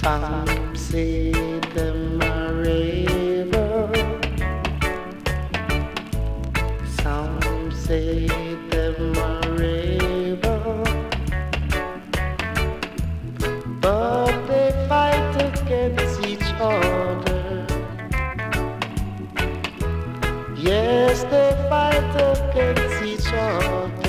Some say them a raver. Some say them a raver. But they fight against each other. Yes, they fight against each other.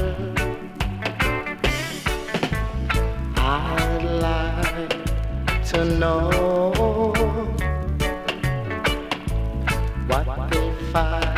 To know what they fighting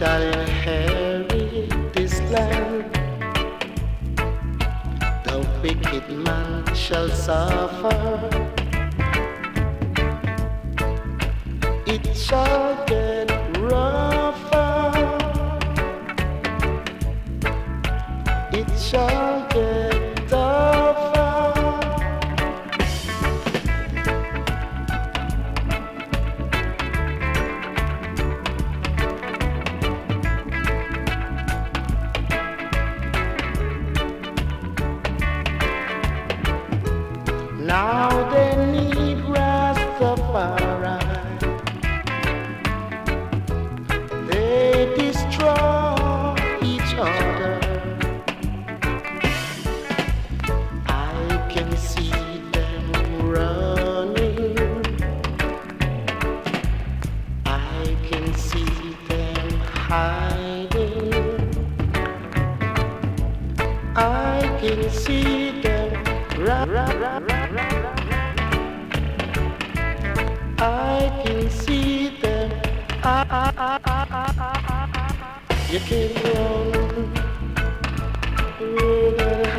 shall inherit this land. The wicked man shall suffer. It shall get rougher. It shall Now they need Rastafari. They destroy each other. I can see them running. I can see them hiding. I can see them I can see them. You can run. You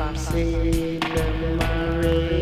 I've seen the.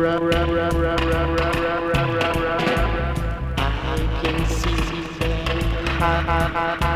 I can see them.